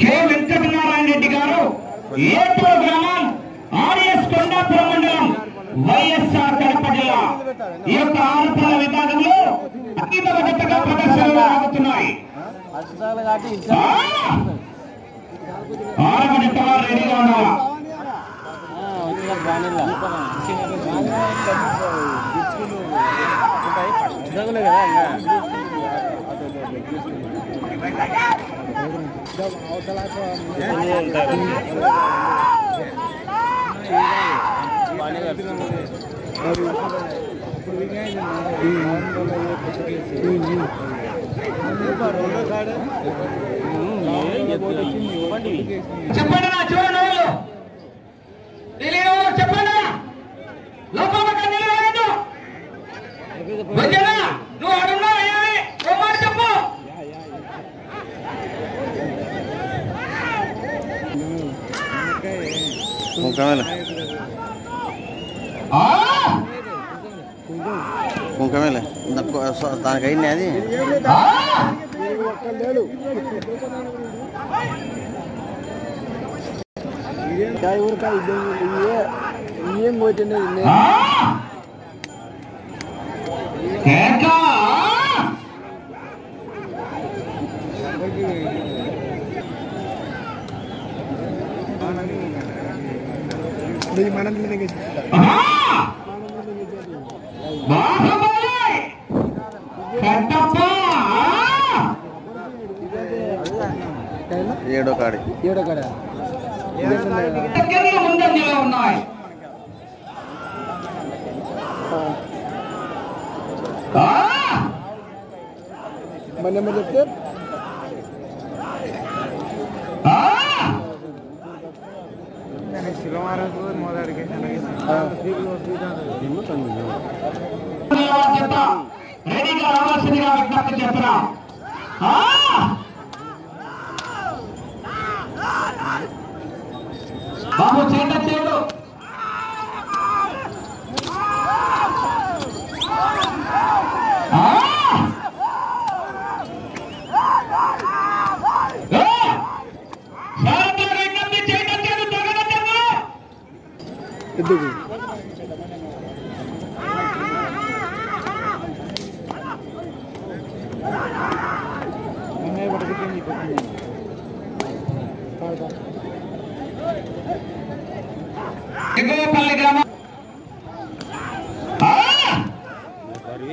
K. Venkatanarayana Reddy గారు ఏ గ్రామం RS Kondapuram YSR Kadapa జిల్లా ఈ యొక్క ఆరుపల్ల విభాగంలో అత్యంత గొప్పగా ప్రదర్శనలు సాగుతున్నాయి ఆరగొట్ట వారు రెడీగా ఉండాలా చెప్పండి నా చూడండి వాళ్ళు తెలియని వాళ్ళు చెప్పండి లోపల నిలబడదు కుంకమేలే దానికి అయింది అది ఆ! ఏం పోతుండే ఆ! కేక! కాడి ఏడో కడ! మన ఏమో చెప్తే? రెడీగా రావాల్సిందిగా విజ్ఞప్తి చేస్తున్నాం. బాబు చేత చేడు ఆ! ఏ! శారదగా విజ్ఞప్తి చేత చేడు జరగదు ఎందుకు ఎగువపల్లి గ్రామం. ఒకసారి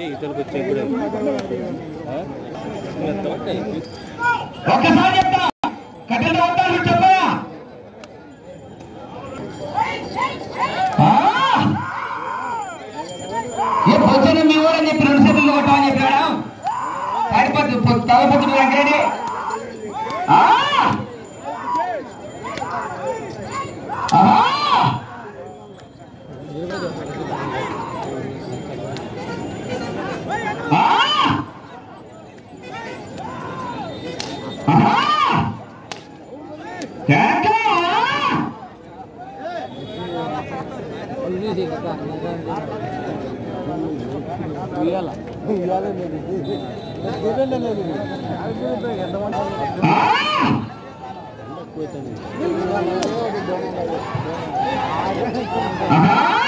ఒక్కసారి చెప్తా. కఠిన వద్దాలు చెప్పయా ఏ పొద్దున మీ ఊరని చెప్పి రెండు సెకండ్లు కొట్టమని చెప్పాడు? పడిపోద్దు తలపొద్దు వెంకరెడ్డి Ah!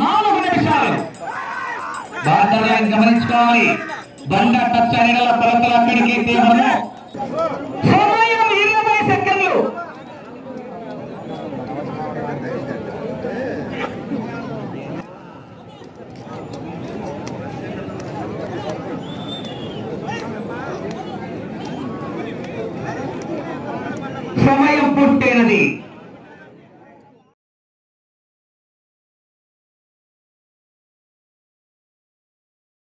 నాలుగు నిమిషాలు. బాధ్యతలను గమనించుకోవాలి. బండ కచ్చ పరతల అక్కడికి దేహము సమయం ఇరవై సెకండ్లు. సమయం పుట్టేనది